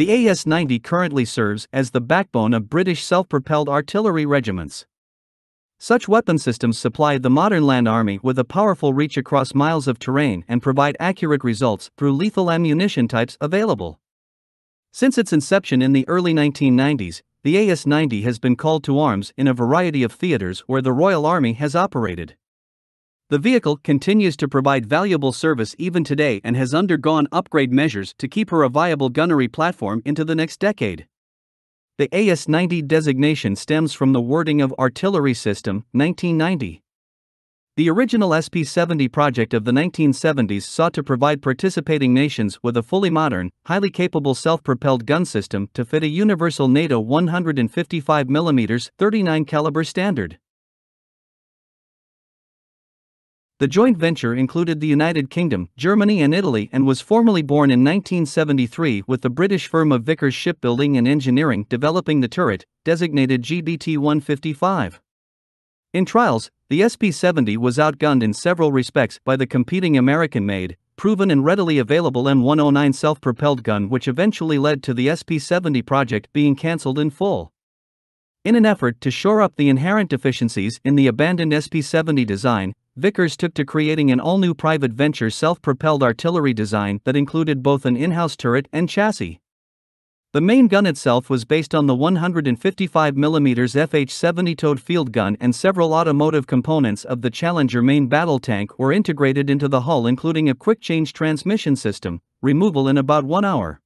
The AS 90 currently serves as the backbone of British self propelled artillery regiments. Such weapon systems supply the modern land army with a powerful reach across miles of terrain and provide accurate results through lethal ammunition types available. Since its inception in the early 1990s, the AS 90 has been called to arms in a variety of theaters where the Royal Army has operated. The vehicle continues to provide valuable service even today and has undergone upgrade measures to keep her a viable gunnery platform into the next decade. The AS 90 designation stems from the wording of Artillery System, 1990. The original SP 70 project of the 1970s sought to provide participating nations with a fully modern, highly capable self propelled gun system to fit a universal NATO 155mm 39 caliber standard. The joint venture included the United Kingdom, Germany, and Italy and was formally born in 1973 with the British firm of Vickers Shipbuilding and Engineering developing the turret, designated GBT 155. In trials, the SP 70 was outgunned in several respects by the competing American made, proven and readily available M109 self propelled gun, which eventually led to the SP 70 project being cancelled in full. In an effort to shore up the inherent deficiencies in the abandoned SP 70 design, Vickers took to creating an all new private venture self propelled artillery design that included both an in house turret and chassis. The main gun itself was based on the 155mm FH 70 towed field gun, and several automotive components of the Challenger main battle tank were integrated into the hull, including a quick change transmission system, removal in about one hour.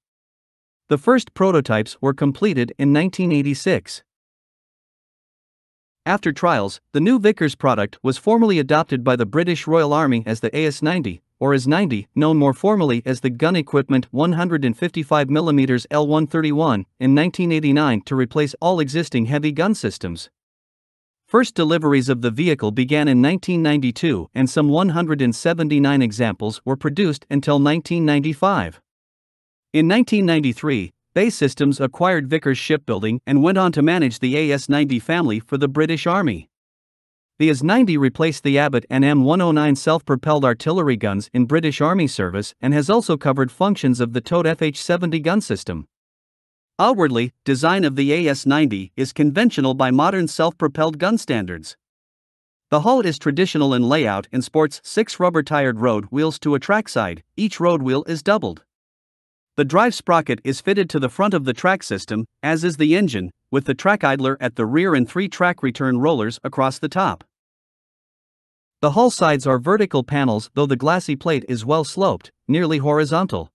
The first prototypes were completed in 1986. After trials, the new Vickers product was formally adopted by the British Royal Army as the AS-90, or as 90, known more formally as the Gun Equipment 155mm L131, in 1989 to replace all existing heavy gun systems. First deliveries of the vehicle began in 1992 and some 179 examples were produced until 1995. In 1993, BAE Systems acquired Vickers Shipbuilding and went on to manage the AS 90 family for the British Army. The AS 90 replaced the Abbot and M109 self propelled artillery guns in British Army service and has also covered functions of the towed FH 70 gun system. Outwardly, design of the AS 90 is conventional by modern self propelled gun standards. The hull is traditional in layout and sports six rubber tired road wheels to a trackside, each road wheel is doubled. The drive sprocket is fitted to the front of the track system, as is the engine, with the track idler at the rear and three track return rollers across the top. The hull sides are vertical panels, though the glacis plate is well sloped, nearly horizontal.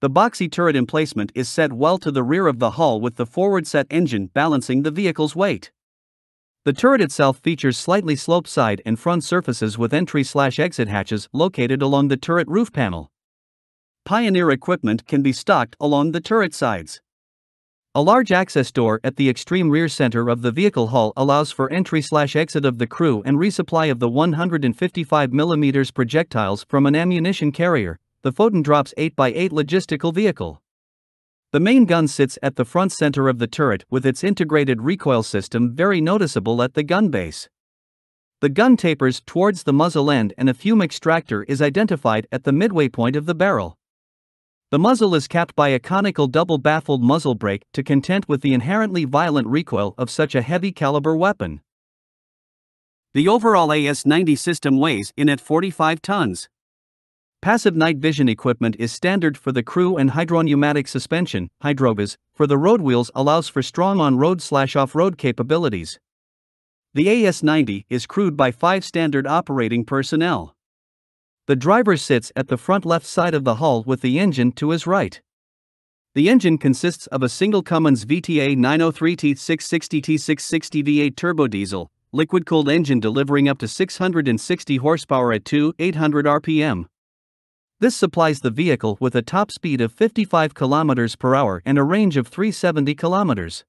The boxy turret emplacement is set well to the rear of the hull with the forward set engine balancing the vehicle's weight. The turret itself features slightly sloped side and front surfaces with entry/exit hatches located along the turret roof panel. Pioneer equipment can be stocked along the turret sides. A large access door at the extreme rear center of the vehicle hull allows for entry/exit of the crew and resupply of the 155 mm projectiles from an ammunition carrier, the Foden Drops 8x8 logistical vehicle. The main gun sits at the front center of the turret with its integrated recoil system very noticeable at the gun base. The gun tapers towards the muzzle end and a fume extractor is identified at the midway point of the barrel. The muzzle is capped by a conical double baffled muzzle brake to contend with the inherently violent recoil of such a heavy caliber weapon. The overall AS 90 system weighs in at 45 tons. Passive night vision equipment is standard for the crew and hydropneumatic suspension, Hydrogas, for the road wheels allows for strong on-road slash off-road capabilities. The AS-90 is crewed by five standard operating personnel. The driver sits at the front left side of the hull with the engine to his right. The engine consists of a single Cummins VTA 903T660T660 V8 turbo diesel, liquid cooled engine delivering up to 660 horsepower at 2 800 rpm. This supplies the vehicle with a top speed of 55 km per hour and a range of 370 km.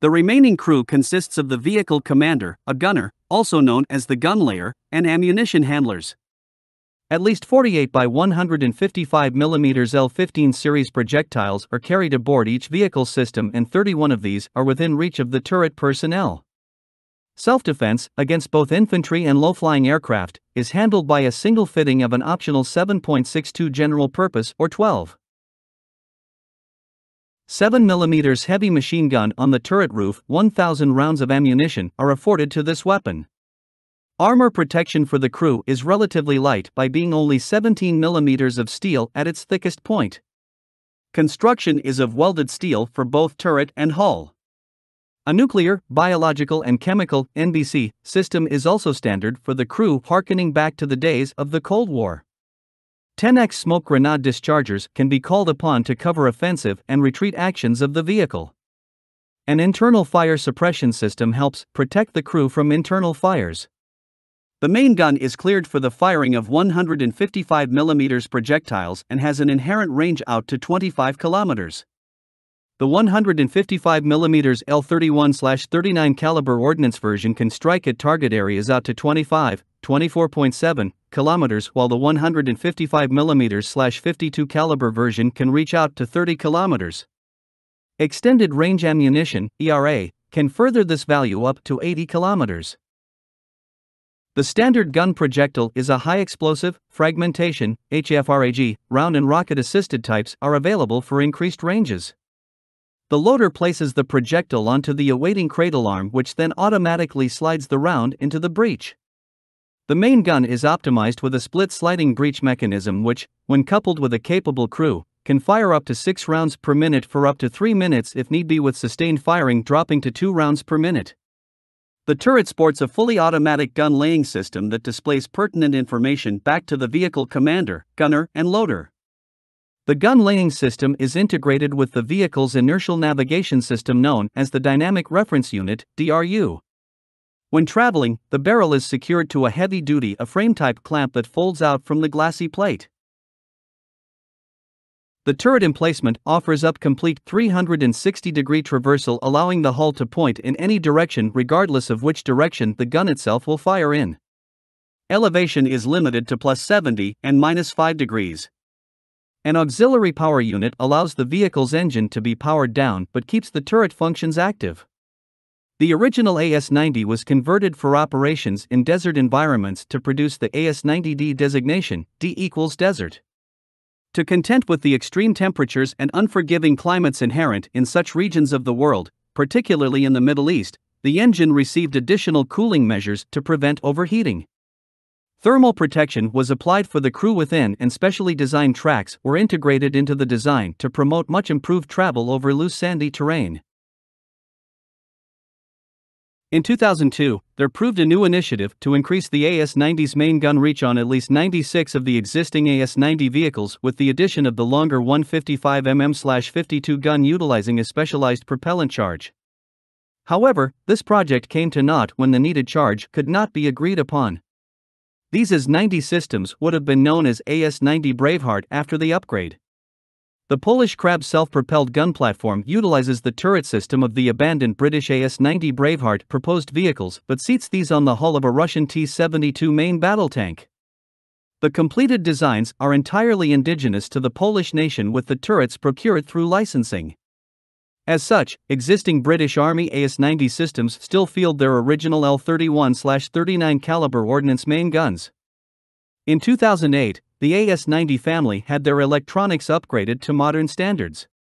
The remaining crew consists of the vehicle commander, a gunner, also known as the gun layer, and ammunition handlers. At least 48 by 155 mm L15 series projectiles are carried aboard each vehicle system, and 31 of these are within reach of the turret personnel. Self defense, against both infantry and low flying aircraft, is handled by a single fitting of an optional 7.62 general purpose or 12. 7mm heavy machine gun on the turret roof, 1,000 rounds of ammunition are afforded to this weapon. Armor protection for the crew is relatively light by being only 17mm of steel at its thickest point. Construction is of welded steel for both turret and hull. A nuclear, biological, and chemical NBC system is also standard for the crew, harkening back to the days of the Cold War. 10x smoke grenade dischargers can be called upon to cover offensive and retreat actions of the vehicle. An internal fire suppression system helps protect the crew from internal fires. The main gun is cleared for the firing of 155 mm projectiles and has an inherent range out to 25 km. The 155 mm L31/39 caliber ordnance version can strike at target areas out to 25, 24.7 km, while the 155 mm 52 caliber version can reach out to 30 km. Extended range ammunition (ERA) can further this value up to 80 km. The standard gun projectile is a high explosive, fragmentation, HFRAG, round and rocket assisted types are available for increased ranges. The loader places the projectile onto the awaiting cradle arm, which then automatically slides the round into the breech. The main gun is optimized with a split sliding breech mechanism, which, when coupled with a capable crew, can fire up to 6 rounds per minute for up to 3 minutes if need be, with sustained firing dropping to 2 rounds per minute. The turret sports a fully automatic gun laying system that displays pertinent information back to the vehicle commander, gunner, and loader. The gun laying system is integrated with the vehicle's inertial navigation system known as the Dynamic Reference Unit, DRU. When traveling, the barrel is secured to a heavy duty A frame type clamp that folds out from the glacis plate. The turret emplacement offers up complete 360 degree traversal, allowing the hull to point in any direction regardless of which direction the gun itself will fire in. Elevation is limited to plus 70 and minus 5 degrees. An auxiliary power unit allows the vehicle's engine to be powered down but keeps the turret functions active. The original AS90 was converted for operations in desert environments to produce the AS90D designation, D equals desert. To content with the extreme temperatures and unforgiving climates inherent in such regions of the world, particularly in the Middle East, the engine received additional cooling measures to prevent overheating. Thermal protection was applied for the crew within, and specially designed tracks were integrated into the design to promote much improved travel over loose sandy terrain. In 2002, there proved a new initiative to increase the AS-90's main gun reach on at least 96 of the existing AS-90 vehicles with the addition of the longer 155mm-52 gun utilizing a specialized propellant charge. However, this project came to naught when the needed charge could not be agreed upon. These AS-90 systems would have been known as AS-90 Braveheart after the upgrade. The Polish Krab self propelled gun platform utilizes the turret system of the abandoned British AS 90 Braveheart proposed vehicles but seats these on the hull of a Russian T 72 main battle tank. The completed designs are entirely indigenous to the Polish nation with the turrets procured through licensing. As such, existing British Army AS-90 systems still field their original L31/39 caliber ordnance main guns. In 2008, the AS90 family had their electronics upgraded to modern standards.